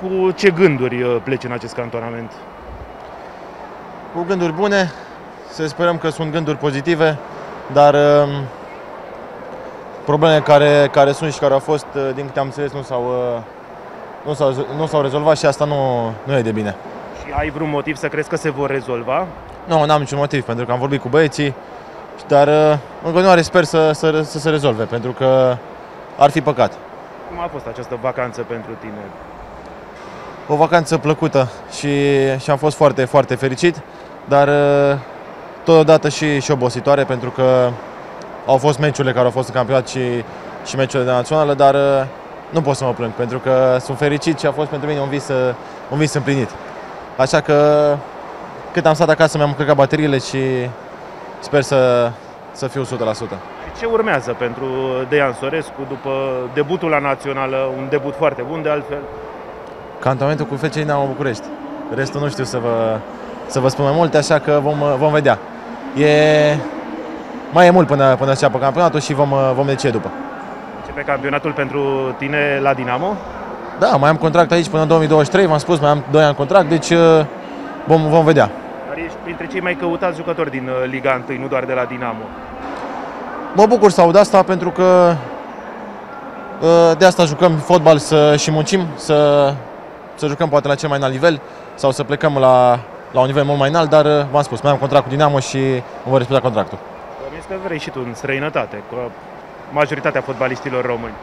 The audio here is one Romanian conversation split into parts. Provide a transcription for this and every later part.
Cu ce gânduri uh, pleci în acest cantonament? Cu gânduri bune, să sperăm că sunt gânduri pozitive, dar um, problemele care, care sunt și care au fost, uh, din câte am înțeles, nu s-au, uh, nu s-au, nu s-au rezolvat și asta nu, nu e de bine. Și ai vreun motiv să crezi că se vor rezolva? Nu, n-am niciun motiv, pentru că am vorbit cu băieții, dar uh, în continuare sper să, să, să se rezolve, pentru că ar fi păcat. Cum a fost această vacanță pentru tine? O vacanță plăcută și, și am fost foarte, foarte fericit, dar uh, totodată și, și obositoare, pentru că au fost meciurile care au fost în campionat și, și meciurile de națională, dar uh, nu pot să mă plâng, pentru că sunt fericit și a fost pentru mine un vis, uh, un vis împlinit. Așa că cât am stat acasă mi-am încărcat bateriile și sper să, să fiu 100%. Și ce urmează pentru Dejan Sorescu după debutul la națională, un debut foarte bun de altfel? Cantamentul cu FC Dinamo București. Restul nu știu să vă, să vă spun mai multe, așa că vom, vom vedea. E, mai e mult până, până să înceapă campionatul și vom, vom decide după. Începe campionatul pentru tine la Dinamo? Da, mai am contract aici până în 2023, v-am spus, mai am 2 ani contract, deci uh, vom, vom vedea. Dar ești printre cei mai căutați jucători din uh, Liga 1, nu doar de la Dinamo. Mă bucur să aud asta pentru că uh, de asta jucăm fotbal să, și muncim, să, să jucăm poate la cel mai înalt nivel sau să plecăm la, la un nivel mult mai înalt, dar uh, v-am spus, mai am contract cu Dinamo și îmi voi respecta contractul. Bănuiesc că vrei și tu în străinătate, cu majoritatea fotbaliștilor români.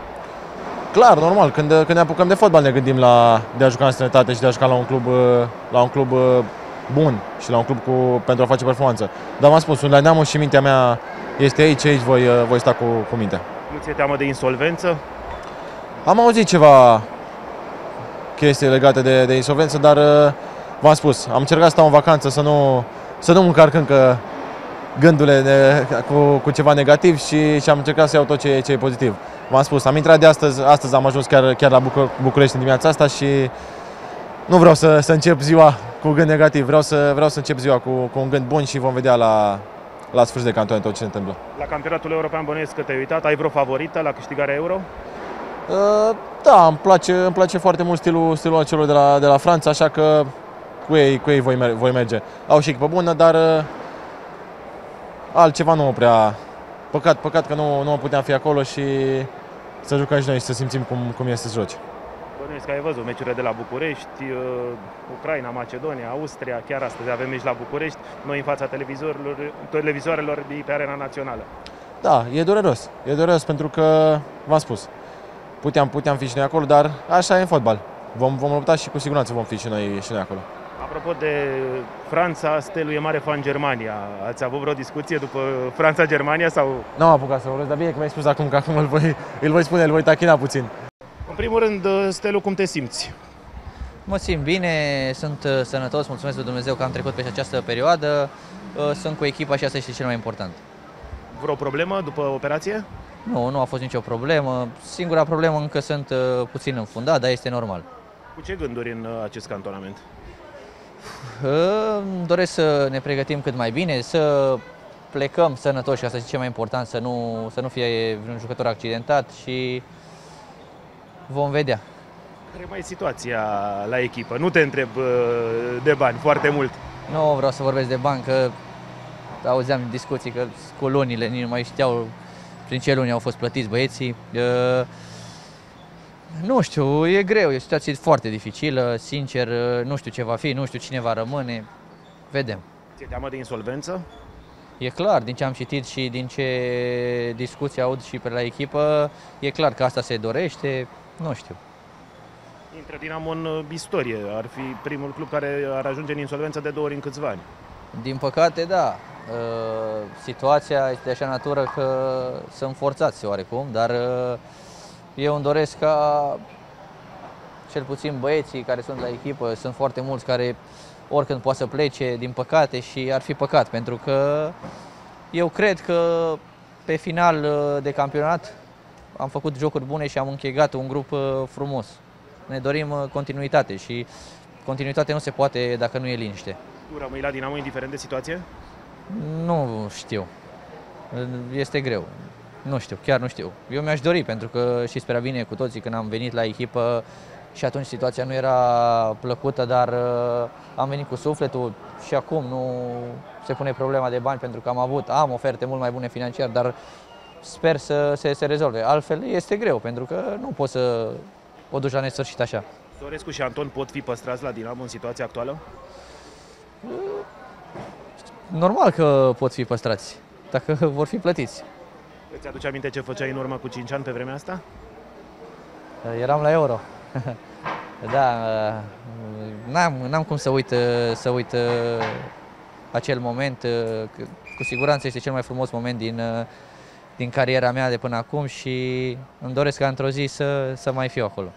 Clar, normal, când, când ne apucăm de fotbal ne gândim la de a juca în străinătate și de a juca la un club, uh, la un club uh, bun și la un club cu, pentru a face performanță. Dar v-am spus, sunt la Dinamo și mintea mea este aici, aici voi, uh, voi sta cu, cu mintea. Nu ți-e teamă de insolvență? Am auzit ceva chestii legate de, de insolvență, dar uh, v-am spus, am încercat să stau în vacanță să nu, să nu mă încarc încă gândurile de, cu, cu ceva negativ și, și am încercat să iau tot ce, ce e pozitiv. V-am spus, am intrat de astăzi, astăzi am ajuns chiar, chiar la Bucur- București în dimineața asta și nu vreau să, să încep ziua cu gând negativ, vreau să, vreau să încep ziua cu, cu un gând bun și vom vedea la, la sfârșit de canton tot ce se întâmplă. La campionatul european bănuiesc că te-ai uitat, ai vreo favorită la câștigarea euro? Uh, Da, îmi place, îmi place foarte mult stilul, stilul celor de la, de la Franța, așa că cu ei, cu ei voi, mer- voi merge. Au și echipă bună, dar uh, altceva nu o prea... Păcat, păcat că nu, nu puteam fi acolo și să jucăm și noi și să simțim cum, cum este să joci. Bănuiesc că ai văzut meciurile de la București, uh, Ucraina, Macedonia, Austria, chiar astăzi avem meci la București, noi în fața televizorilor, televizoarelor de pe arena națională. Da, e dureros. E dureros pentru că, v-am spus, puteam, puteam fi și noi acolo, dar așa e în fotbal. Vom, vom lupta și cu siguranță vom fi și noi, și noi acolo. Apropo de Franța, Stelu e mare fan Germania. Ați avut vreo discuție după Franța-Germania sau... Nu am apucat să vorbesc, dar bine că mi-ai spus acum, că acum îl voi, îl voi spune, îl voi tachina puțin. În primul rând, Stelu, cum te simți? Mă simt bine, sunt uh, sănătos, mulțumesc lui Dumnezeu că am trecut pe această perioadă. Uh, Sunt cu echipa și asta este cel mai important. Vreo problemă după operație? Nu, nu a fost nicio problemă. Singura problemă încă sunt uh, puțin înfundat, dar este normal. Cu ce gânduri în uh, acest cantonament? Uh, Îmi doresc să ne pregătim cât mai bine, să plecăm sănătoși, asta este cel mai important, să nu, să nu fie un jucător accidentat și vom vedea. Care mai e situația la echipă? Nu te întreb uh, de bani foarte mult. Nu vreau să vorbesc de bani, că auzeam discuții că cu lunile, nici nu mai știau prin ce luni au fost plătiți băieții. Uh, Nu știu, e greu, e o situație foarte dificilă, sincer, uh, nu știu ce va fi, nu știu cine va rămâne, vedem. Ți-e teamă de insolvență? E clar, din ce am citit și din ce discuții aud și pe la echipă, e clar că asta se dorește, nu știu. Intră Dinamo în uh, istorie. Ar fi primul club care ar ajunge în insolvență de două ori în câțiva ani. Din păcate, da. Uh, Situația este de așa natură că sunt forțați oarecum, dar uh, eu îmi doresc ca cel puțin băieții care sunt la echipă, sunt foarte mulți care oricând poate să plece, din păcate, și ar fi păcat, pentru că eu cred că pe final uh, de campionat am făcut jocuri bune și am închegat un grup uh, frumos. Ne dorim uh, continuitate și continuitate nu se poate dacă nu e liniște. Tu rămâi la Dinamo indiferent de situație? Nu știu. Este greu. Nu știu, chiar nu știu. Eu mi-aș dori, pentru că știți prea bine cu toții când am venit la echipă și atunci situația nu era plăcută, dar uh, am venit cu sufletul și acum nu se pune problema de bani pentru că am avut, am oferte mult mai bune financiar, dar sper să se, se rezolve. Altfel este greu, pentru că nu poți să o duci la nesfârșit așa. Sorescu și Anton pot fi păstrați la Dinamo în situația actuală? Normal că pot fi păstrați, dacă vor fi plătiți. Îți aduce aminte ce făceai în urmă cu 5 ani pe vremea asta? Eram la Euro. da, n-am, n-am cum să uit, să uit acel moment. că Cu siguranță este cel mai frumos moment din, din cariera mea de până acum și îmi doresc ca într-o zi să, să mai fiu acolo.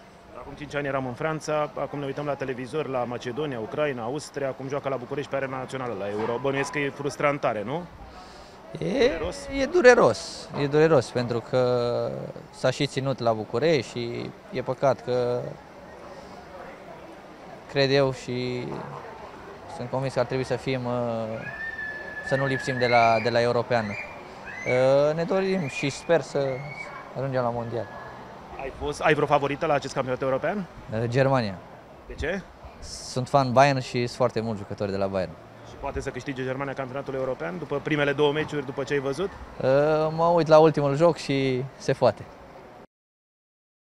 Acum 5 ani eram în Franța, acum ne uităm la televizor, la Macedonia, Ucraina, Austria, acum joacă la București pe arena națională la Euro. Bănuiesc că e frustrantare, nu? E Dureros? e dureros, e dureros pentru că s-a și ținut la București și e păcat că cred eu și sunt convins că ar trebui să fim, uh, să nu lipsim de la, de la european. Uh, Ne dorim și sper să ajungem la mondial. Ai, fost, ai vreo favorită la acest campionat european? Uh, Germania. De ce? Sunt fan Bayern și sunt foarte mulți jucători de la Bayern. Și poate să câștige Germania campionatul european după primele două meciuri, după ce ai văzut? Uh, Mă uit la ultimul joc și se poate.